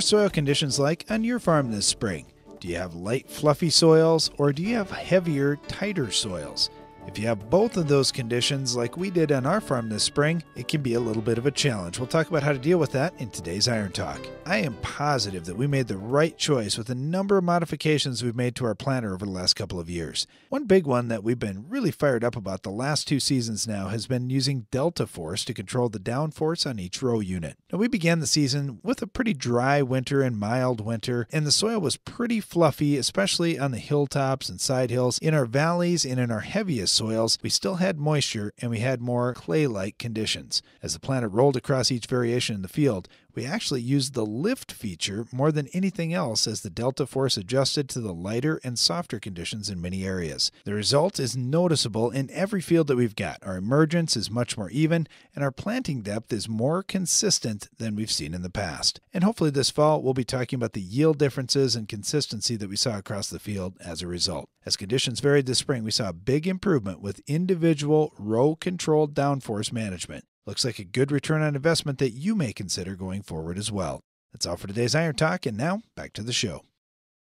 are soil conditions like on your farm this spring? Do you have light, fluffy soils or do you have heavier, tighter soils? If you have both of those conditions, like we did on our farm this spring, it can be a little bit of a challenge. We'll talk about how to deal with that in today's Iron Talk. I am positive that we made the right choice with a number of modifications we've made to our planter over the last couple of years. One big one that we've been really fired up about the last two seasons now has been using Delta Force to control the downforce on each row unit. Now, we began the season with a pretty dry winter and mild winter, and the soil was pretty fluffy, especially on the hilltops and side hills. In our valleys and in our heaviest soils, we still had moisture and we had more clay like conditions. As the planter rolled across each variation in the field, we actually used the lift feature more than anything else as the delta force adjusted to the lighter and softer conditions in many areas. The result is noticeable in every field that we've got. Our emergence is much more even, and our planting depth is more consistent than we've seen in the past. And hopefully, this fall, we'll be talking about the yield differences and consistency that we saw across the field as a result. As conditions varied this spring, we saw a big improvement with individual row controlled downforce management. Looks like a good return on investment that you may consider going forward as well. That's all for today's Iron Talk, and now back to the show.